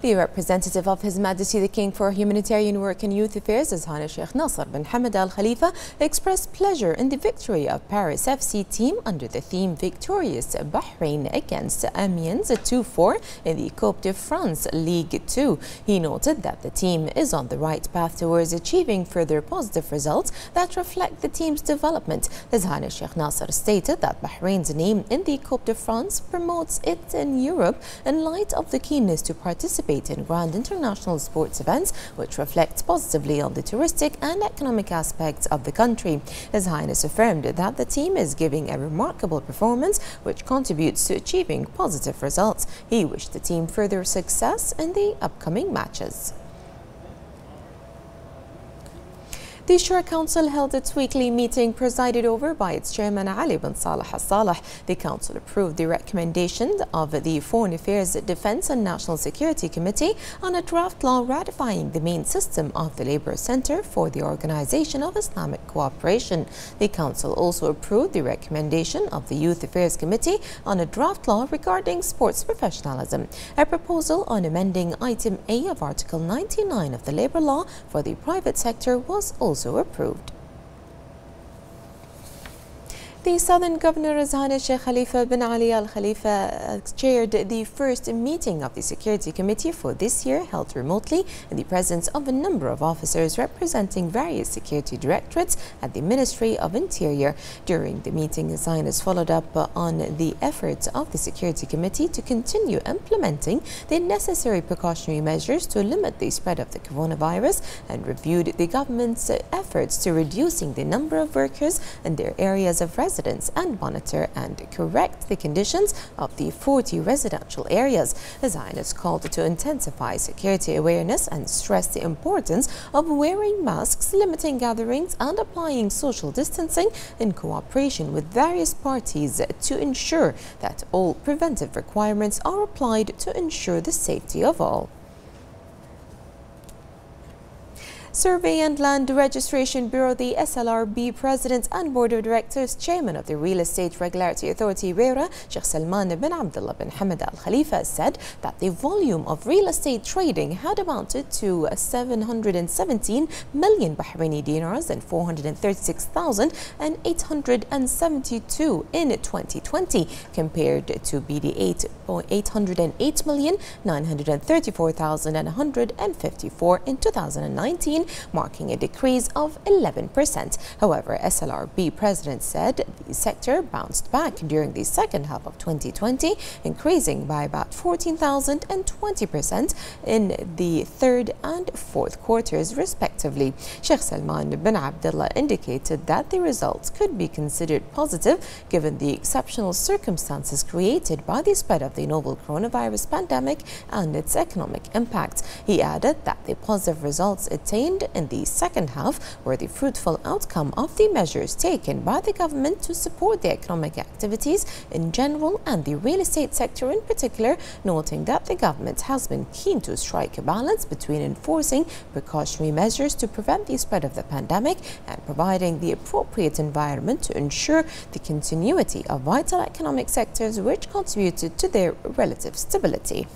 The representative of His Majesty the King for Humanitarian Work and Youth Affairs, His Sheikh Nasser bin Hamad Al Khalifa, expressed pleasure in the victory of Paris FC team under the theme Victorious Bahrain against Amiens 2-4 in the Coupe de France League 2. He noted that the team is on the right path towards achieving further positive results that reflect the team's development. Highness Sheikh Nasser stated that Bahrain's name in the Coupe de France promotes it in Europe in light of the keenness to participate participate in grand international sports events, which reflects positively on the touristic and economic aspects of the country. His Highness affirmed that the team is giving a remarkable performance, which contributes to achieving positive results. He wished the team further success in the upcoming matches. The Shura Council held its weekly meeting presided over by its chairman Ali bin Saleh Al. The council approved the recommendations of the Foreign Affairs, Defense and National Security Committee on a draft law ratifying the main system of the Labour Centre for the Organisation of Islamic Cooperation. The council also approved the recommendation of the Youth Affairs Committee on a draft law regarding sports professionalism. A proposal on amending item A of Article 99 of the Labour Law for the private sector was also also approved. The Southern Governor Azhana Sheikh Khalifa bin Ali Al Khalifa uh, chaired the first meeting of the Security Committee for this year, held remotely in the presence of a number of officers representing various security directorates at the Ministry of Interior. During the meeting, His followed up on the efforts of the Security Committee to continue implementing the necessary precautionary measures to limit the spread of the coronavirus and reviewed the government's efforts to reducing the number of workers in their areas of residence residents and monitor and correct the conditions of the 40 residential areas. The Zionists called to intensify security awareness and stress the importance of wearing masks, limiting gatherings and applying social distancing in cooperation with various parties to ensure that all preventive requirements are applied to ensure the safety of all. Survey and Land Registration Bureau, the SLRB President and Board of Directors Chairman of the Real Estate Regulatory Authority, RERA, Sheikh Salman bin Abdullah bin Hamad Al Khalifa, said that the volume of real estate trading had amounted to 717 million Bahraini dinars and 436,872 in 2020, compared to BD 808 million 934,154 in 2019 marking a decrease of 11%. However, SLRB president said the sector bounced back during the second half of 2020, increasing by about 14,000 and 20% in the third and fourth quarters, respectively. Sheikh Salman bin Abdullah indicated that the results could be considered positive given the exceptional circumstances created by the spread of the novel coronavirus pandemic and its economic impact. He added that the positive results attained in the second half were the fruitful outcome of the measures taken by the government to support the economic activities in general and the real estate sector in particular, noting that the government has been keen to strike a balance between enforcing precautionary measures to prevent the spread of the pandemic and providing the appropriate environment to ensure the continuity of vital economic sectors which contributed to their relative stability.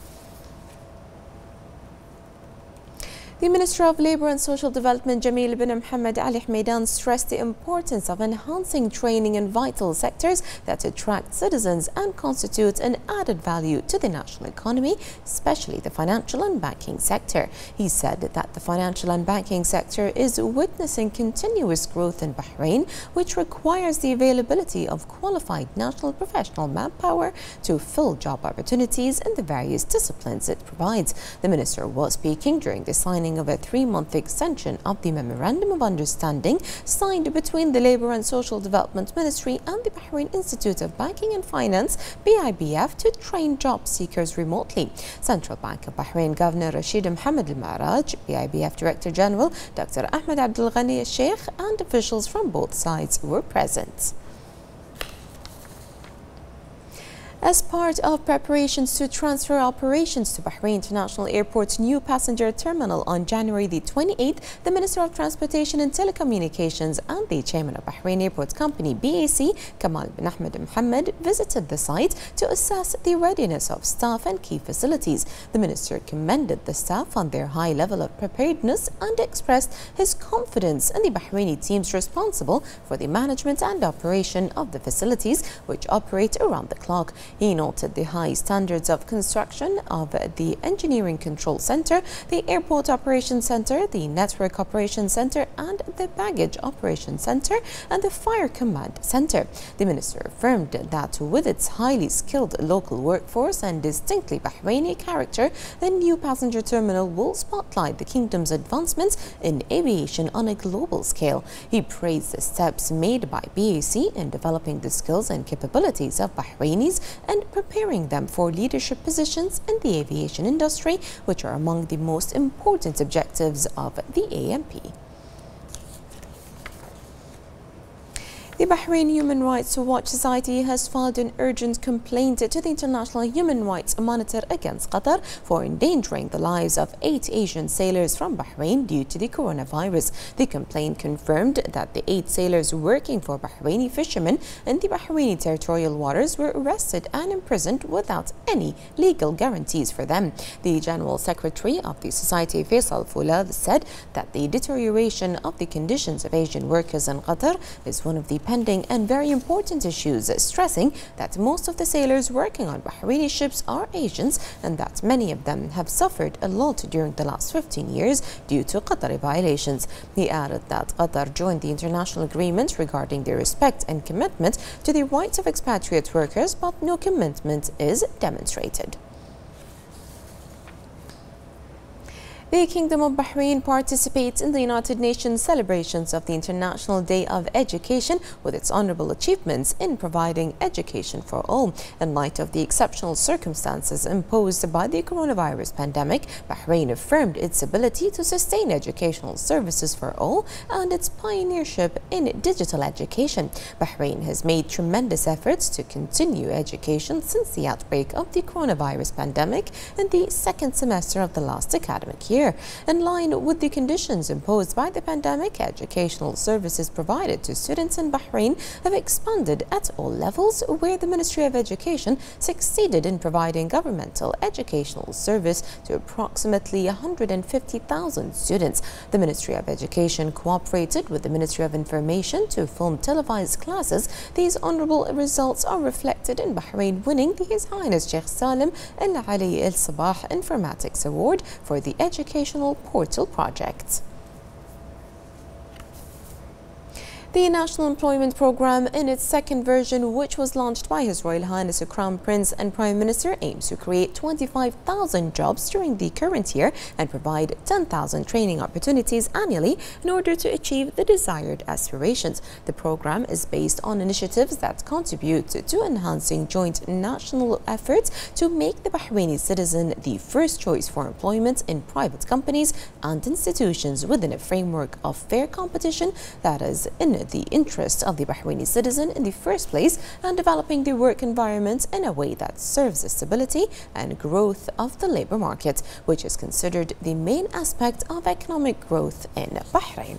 The Minister of Labour and Social Development, Jamil bin Mohammed Ali Hameidan, stressed the importance of enhancing training in vital sectors that attract citizens and constitute an added value to the national economy, especially the financial and banking sector. He said that the financial and banking sector is witnessing continuous growth in Bahrain, which requires the availability of qualified national professional manpower to fill job opportunities in the various disciplines it provides. The minister was speaking during the signing of a three-month extension of the Memorandum of Understanding signed between the Labour and Social Development Ministry and the Bahrain Institute of Banking and Finance, BIBF, to train job seekers remotely. Central Bank of Bahrain Governor Rashid Mohammed Al-Maraj, BIBF Director General Dr. Ahmed Abdul Ghani Sheikh and officials from both sides were present. As part of preparations to transfer operations to Bahrain International Airport's new passenger terminal on January the 28th, the Minister of Transportation and Telecommunications and the Chairman of Bahrain Airport Company BAC, Kamal bin Ahmed Mohammed, visited the site to assess the readiness of staff and key facilities. The Minister commended the staff on their high level of preparedness and expressed his confidence in the Bahraini teams responsible for the management and operation of the facilities which operate around the clock. He noted the high standards of construction of the Engineering Control Center, the Airport Operations Center, the Network Operations Center, and the Baggage Operations Center and the Fire Command Center. The minister affirmed that with its highly skilled local workforce and distinctly Bahraini character, the new passenger terminal will spotlight the kingdom's advancements in aviation on a global scale. He praised the steps made by BAC in developing the skills and capabilities of Bahrainis and preparing them for leadership positions in the aviation industry, which are among the most important objectives of the AMP. The Bahrain Human Rights Watch Society has filed an urgent complaint to the International Human Rights Monitor against Qatar for endangering the lives of eight Asian sailors from Bahrain due to the coronavirus. The complaint confirmed that the eight sailors working for Bahraini fishermen in the Bahraini territorial waters were arrested and imprisoned without any legal guarantees for them. The General Secretary of the Society, Faisal Fulad, said that the deterioration of the conditions of Asian workers in Qatar is one of the pending and very important issues, stressing that most of the sailors working on Bahraini ships are Asians and that many of them have suffered a lot during the last 15 years due to Qatari violations. He added that Qatar joined the international agreement regarding the respect and commitment to the rights of expatriate workers, but no commitment is demonstrated. The Kingdom of Bahrain participates in the United Nations celebrations of the International Day of Education with its honorable achievements in providing education for all. In light of the exceptional circumstances imposed by the coronavirus pandemic, Bahrain affirmed its ability to sustain educational services for all and its pioneership in digital education. Bahrain has made tremendous efforts to continue education since the outbreak of the coronavirus pandemic in the second semester of the last academic year year. In line with the conditions imposed by the pandemic, educational services provided to students in Bahrain have expanded at all levels, where the Ministry of Education succeeded in providing governmental educational service to approximately 150,000 students. The Ministry of Education cooperated with the Ministry of Information to film televised classes. These honorable results are reflected in Bahrain winning the His Highness Sheikh Salim Al Ali Al Sabah Informatics Award for the Education educational portal project. The National Employment Programme in its second version, which was launched by His Royal Highness the Crown Prince and Prime Minister, aims to create 25,000 jobs during the current year and provide 10,000 training opportunities annually in order to achieve the desired aspirations. The programme is based on initiatives that contribute to enhancing joint national efforts to make the Bahraini citizen the first choice for employment in private companies and institutions within a framework of fair competition that is in the interests of the Bahraini citizen in the first place and developing the work environment in a way that serves the stability and growth of the labor market, which is considered the main aspect of economic growth in Bahrain.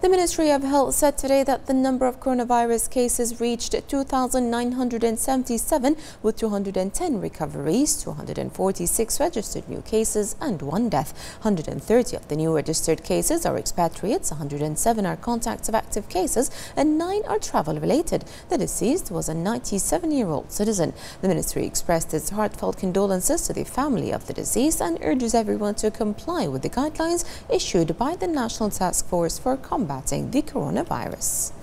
The Ministry of Health said today that the number of coronavirus cases reached 2,977 with 210 recoveries, 246 registered new cases and one death. 130 of the new registered cases are expatriates, 107 are contacts of active cases and 9 are travel related. The deceased was a 97-year-old citizen. The ministry expressed its heartfelt condolences to the family of the deceased and urges everyone to comply with the guidelines issued by the National Task Force for Combating combating the coronavirus.